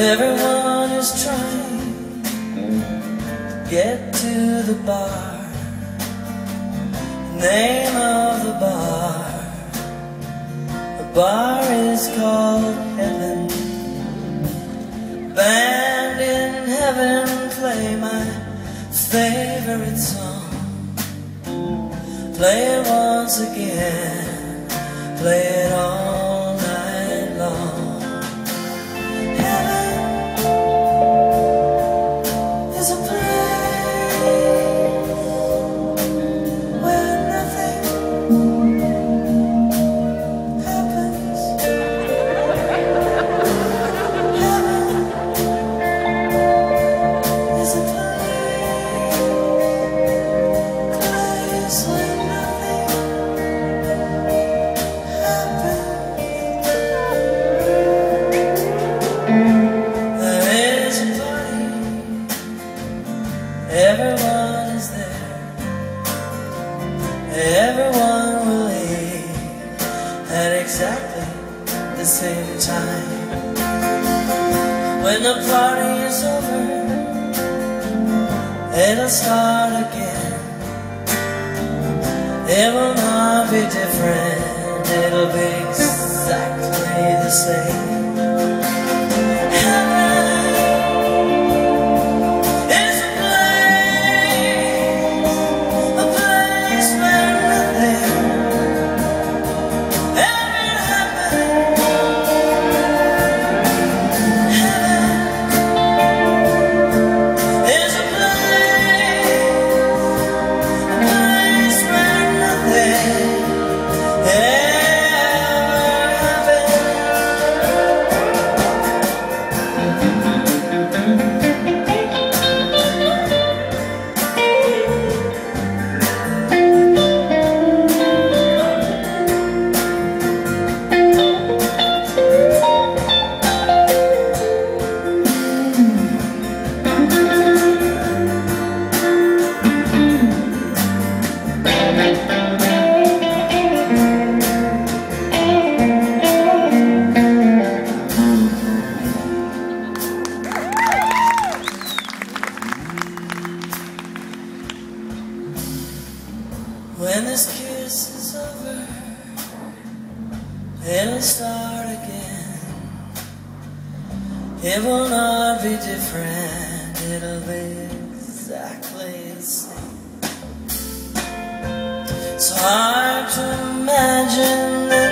Everyone is trying to get to the bar. Name of the bar. The bar is called Heaven. Band favorite song. Play it once again. Play it all the same time. When the party is over, it'll start again. It will not be different, it'll be exactly the same. When this kiss is over, it'll start again. It will not be different, it'll be exactly the same. It's hard to imagine